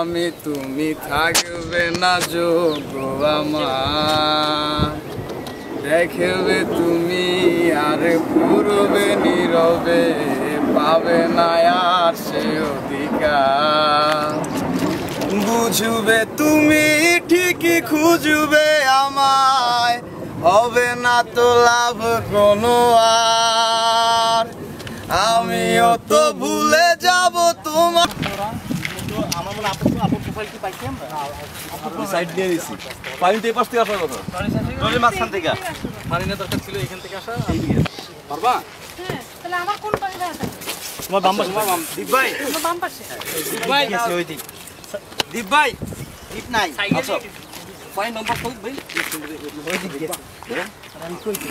আমি তুমি থাকবে না যোগ্য আমার। দেখবে তুমি আর পূর্বে নীরবে পাবে না আর সে অধিকার। বুঝবে তুমি ঠিকই খুঁজবে আমায়। হবে না তো লাভ কোনো আর। আমিও তো ভুলে যাব তোমার আমার মনে হয় আপনার আপনার প্রোফাইল কি পাইছি সাইড দিয়ে দিছি। পানি তো পাশ থেকে আসার কথা। নদীর মাঝখান থেকে। পানি না দরকার ছিল এখান থেকে আসা। এইদিকে পারবা? হ্যাঁ, তাহলে আমার কোন পাশে আছে তোমার বাম পাশে। দীপ ভাই আমার বাম পাশে। দীপ ভাই ওই দিক। দীপ ভাই দীপ নাই আচ্ছা ফাইন নম্বর কত ভাই ওই দিক